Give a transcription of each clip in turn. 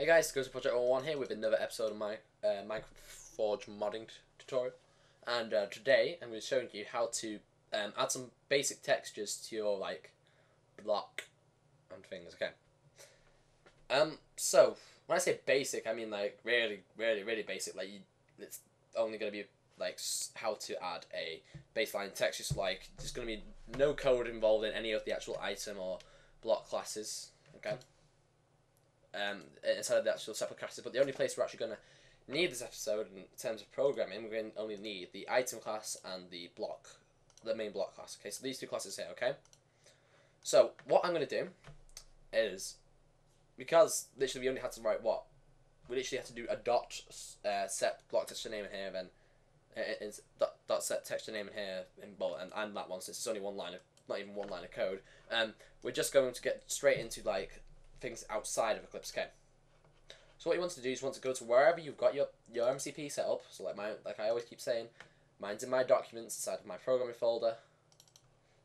Hey guys, Goes to Project 101 here with another episode of my uh, Minecraft Forge modding tutorial. And uh, today I'm going to be showing you how to um, add some basic textures to your like block and things. Okay. Um. So when I say basic, I mean like really, really, really basic. Like you, it's only going to be like how to add a baseline texture. So like there's going to be no code involved in any of the actual item or block classes. Okay um, inside of the actual separate classes. But the only place we're actually going to need this episode in terms of programming, we're going to only need the item class and the block, the main block class. Okay, so these two classes here. Okay. So what I'm going to do is because literally we only had to write what we literally had to do a dot uh, set block texture name in here, then uh, it's dot, dot set texture name in here, in well, and, and that one since it's only one line of not even one line of code. Um, we're just going to get straight into like things outside of Eclipse. Okay. So what you want to do is you want to go to wherever you've got your, your MCP set up. So like my like I always keep saying, mine's in my documents inside of my programming folder,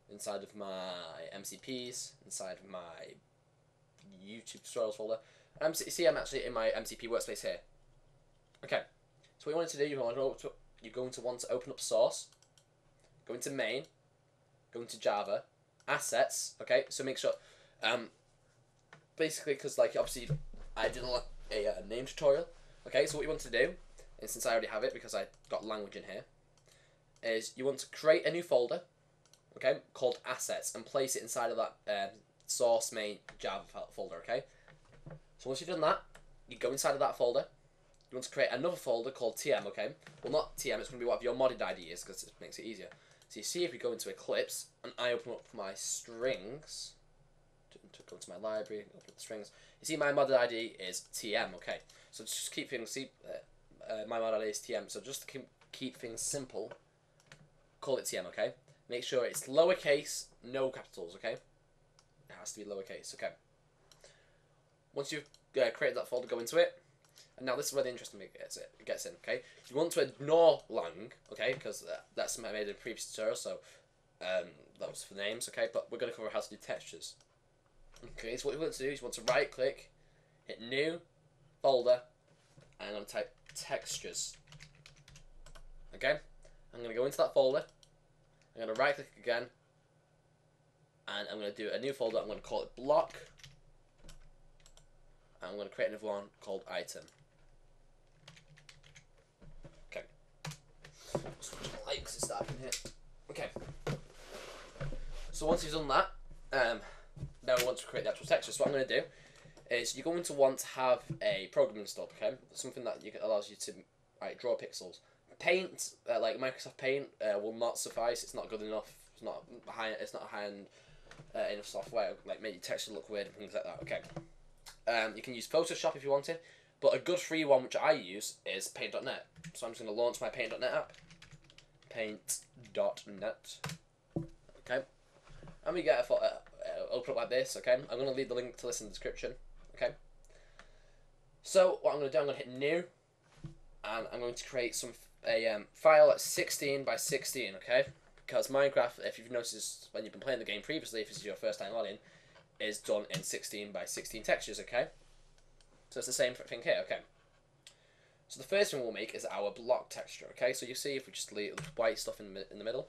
inside of my MCPs, inside of my YouTube tutorials folder. And you see I'm actually in my MCP workspace here. Okay. So what you want to do, you want to, to you're going to want to open up source, go into main, go into Java, assets. Okay. So make sure. Um, basically because like obviously I did a, a, uh name tutorial. Okay, so what you want to do, and since I already have it because I got language in here, is you want to create a new folder, okay, called assets, and place it inside of that um, source main Java folder. Okay. So once you've done that, you go inside of that folder. You want to create another folder called TM. Okay. Well, not TM. It's going to be whatever your modded ID is because it makes it easier. So you see if we go into Eclipse and I open up my strings to, go to my library, open up the strings. You see my modded ID is TM, okay. So just keep things, see, uh, uh, my modded ID is TM, so just keep, keep things simple, call it TM, okay. Make sure it's lowercase, no capitals, okay. It has to be lowercase, okay. Once you've uh, created that folder, go into it. And now this is where the interesting bit gets, it, gets in, okay. You want to ignore lang, okay, because uh, that's what I made in a previous tutorial, so um, that was for names, okay, but we're going to cover how to do textures. Okay, so what you want to do is you want to right click, hit new, folder, and I'm going to type textures. Okay, I'm going to go into that folder, I'm going to right click again, and I'm going to do a new folder, I'm going to call it block, and I'm going to create another one called item. Okay. Okay, so once you've done that, um, now we want to create the actual texture. So what I'm going to do is you're going to want to have a program installed, okay? Something that you can, allows you to draw pixels. Paint, uh, like Microsoft Paint, uh, will not suffice. It's not good enough. It's not high. It's not high end uh, enough software. Like make your texture look weird and things like that. Okay. Um, you can use Photoshop if you wanted, but a good free one which I use is Paint.net. So I'm just going to launch my Paint.net app. Paint.net. Okay. And we get a photo, open up like this, okay? I'm going to leave the link to this in the description, okay? So, what I'm going to do, I'm going to hit new, and I'm going to create some a um, file that's 16 by 16, okay? Because Minecraft, if you've noticed when you've been playing the game previously, if this is your first time logging, is done in 16 by 16 textures, okay? So it's the same thing here, okay? So the first thing we'll make is our block texture, okay? So you see if we just leave white stuff in the, in the middle,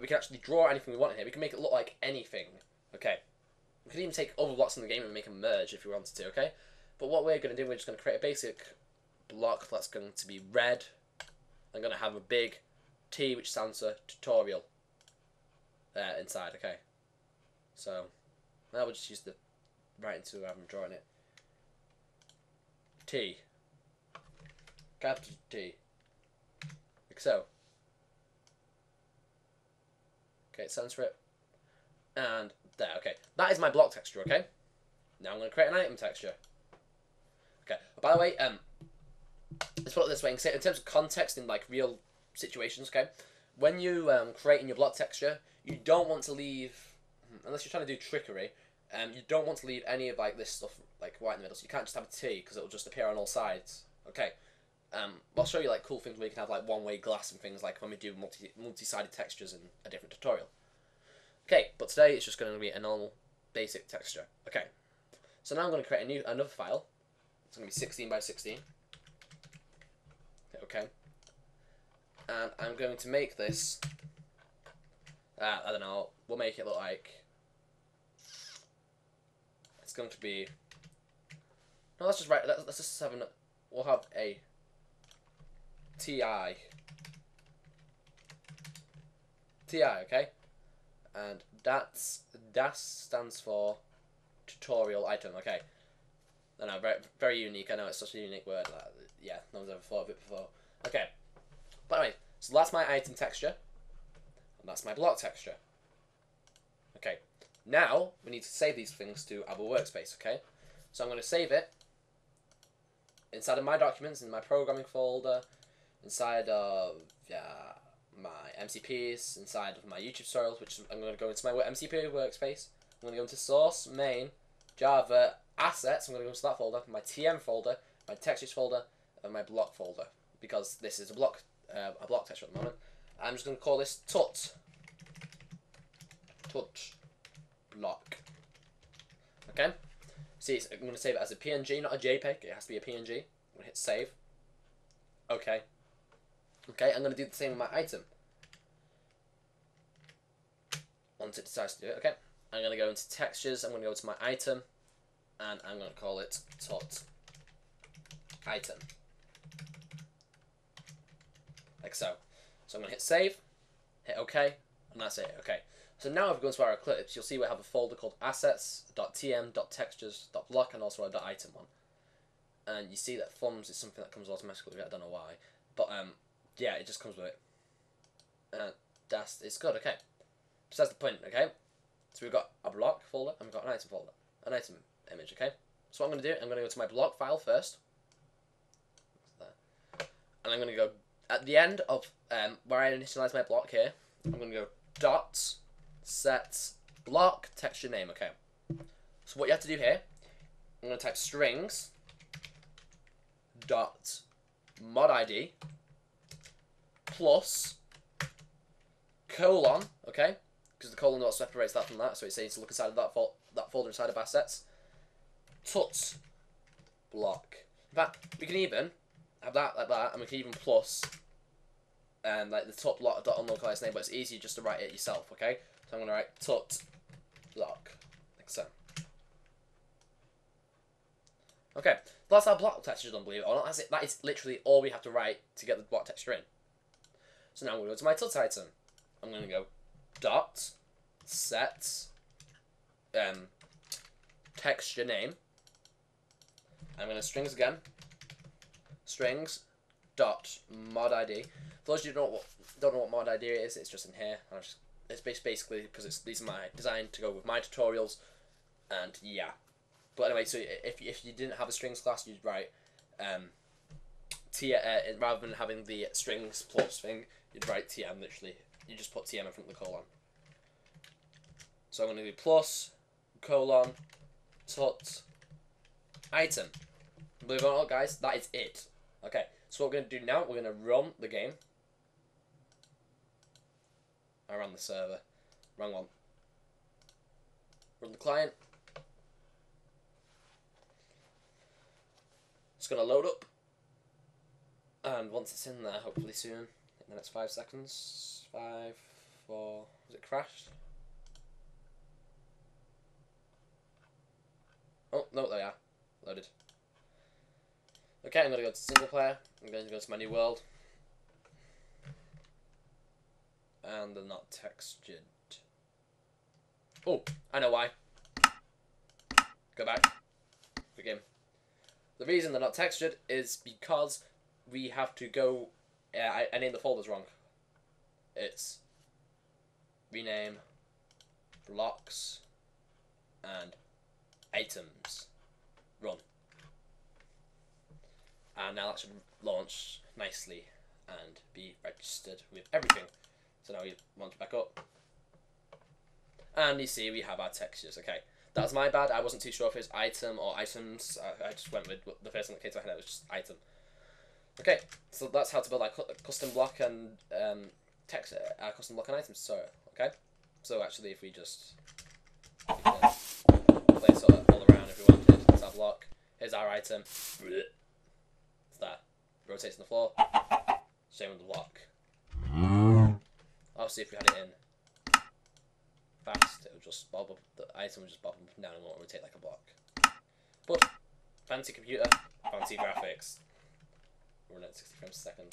we can actually draw anything we want in here. We can make it look like anything. Okay. We can even take other blocks in the game and make them merge if we wanted to, okay? But what we're going to do, we're just going to create a basic block that's going to be red. I'm going to have a big T, which stands for tutorial, uh, inside, okay? So, now we'll just use the writing tool than drawing it. T. Capital T. Like so. Okay, it stands for it. And there, okay. That is my block texture, okay? Now I'm going to create an item texture. Okay, by the way, um, let's put it this way, in terms of context in like real situations, okay? When you um, creating your block texture, you don't want to leave, unless you're trying to do trickery, um, you don't want to leave any of like this stuff like white in the middle, so you can't just have a T because it'll just appear on all sides. Okay, um, I'll show you like cool things where you can have like one-way glass and things like when we do multi multi-sided textures in a different tutorial. Okay, but today it's just going to be a normal basic texture. Okay, so now I'm going to create a new another file It's going to be 16 by 16. Okay. And I'm going to make this, uh, I don't know, we'll make it look like, it's going to be, no, let's just write, let's, let's just have an, we'll have a TI. TI, okay? And that's, DAS stands for tutorial item, okay? I know, very, very unique. I know it's such a unique word. Yeah, no one's ever thought of it before. Okay. But anyway, so that's my item texture. And that's my block texture. Okay. Now, we need to save these things to our workspace, okay? So I'm going to save it inside of my documents, in my programming folder, inside of yeah, my MCPs, inside of my YouTube tutorials, which I'm going to go into my MCP workspace. I'm going to go into source, main, Java, assets, I'm going to go to that folder, my TM folder, my textures folder, and my block folder, because this is a block, uh, a block texture at the moment. I'm just going to call this tut, tut block. Okay, see, I'm going to save it as a PNG, not a JPEG. It has to be a PNG. I'm going to hit save. Okay. Okay, I'm going to do the same with my item. Once it decides to do it, okay. I'm going to go into textures, I'm going to go to my item, and I'm going to call it tut item. Like so. So I'm going to hit save, hit OK, and that's it. Okay. So now if we go into our Eclipse, you'll see we have a folder called assets.tm.textures.block and also a .item one. And you see that thumbs is something that comes automatically. I don't know why, but um, yeah, it just comes with it. And that's it's good. Okay. So that's the point. Okay. So we've got a block folder and we've got an item folder, an item image. Okay. So what I'm to do, I'm to go to my block file first, and I'm to go at the end of um, where I initialize my block here. I'm to go dot set block texture name. Okay. So what you have to do here, I'm to type strings dot mod ID plus colon. Okay because the colon dot separates that from that, so it says to look inside of that, fol that folder inside of assets. Tut block. In fact, we can even have that like that, and we can even plus um, like the tut block dot unlocalized name, but it's easier just to write it yourself, okay? So I'm to write tut block, like so. Okay, that's our block texture done, believe it or not. That's it. That is literally all we have to write to get the block texture in. So now I'm going to go to my tut item. I'm going to go dot set um, texture name. I'm going to strings again. Strings dot mod ID. For those of you who don't know what, don't know what mod ID is, it's just in here. Just, it's basically because it's these are my designed to go with my tutorials, and yeah. But anyway, so if if you didn't have a strings class, you'd write um, t uh, rather than having the strings plus thing, you'd write tm literally you just put TM in front of the colon. So I'm going to do plus, colon, tut, item. Believe it or not, guys, that is it. Okay, so what we're going to do now, we're going to run the game. I ran the server. Wrong one. Run the client. It's going to load up. And once it's in there, hopefully soon, in the next five seconds, five, four. Was it crashed? Oh, no, we are. Loaded. Okay, I'm going to go to single player. I'm going to go to my new world. And they're not textured. Oh, I know why. Go back. Begin. The reason they're not textured is because we have to go... Yeah, I, I named the folders wrong. It's rename blocks and items. Run. And now that should launch nicely and be registered with everything. So now we launch back up. And you see we have our textures. Okay that's my bad. I wasn't too sure if it was item or items. I, I just went with the first thing that came to my head was just item okay so that's how to build our custom block and um, text our uh, custom block and items So, okay so actually if we just place all, all around if we wanted let's have block Here's our item. It's there. Rotates on the floor. Same with the block. Obviously, if we had it in fast, it would just bob up. The item would just bob up and down and won't rotate like a block. But fancy computer, fancy graphics. Running at 60 frames a second.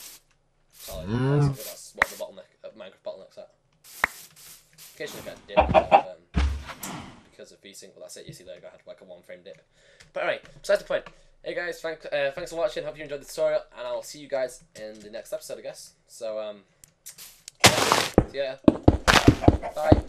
Solid. That's, that's what the bottleneck, uh, Minecraft bottleneck's at. Occasionally get dip um, because of VSync, but that's it. You see there, I had like a one frame dip. But anyway, besides the point. Hey guys, thank, uh, thanks for watching. Hope you enjoyed the tutorial, and I'll see you guys in the next episode, I guess. So, um, see ya. Bye.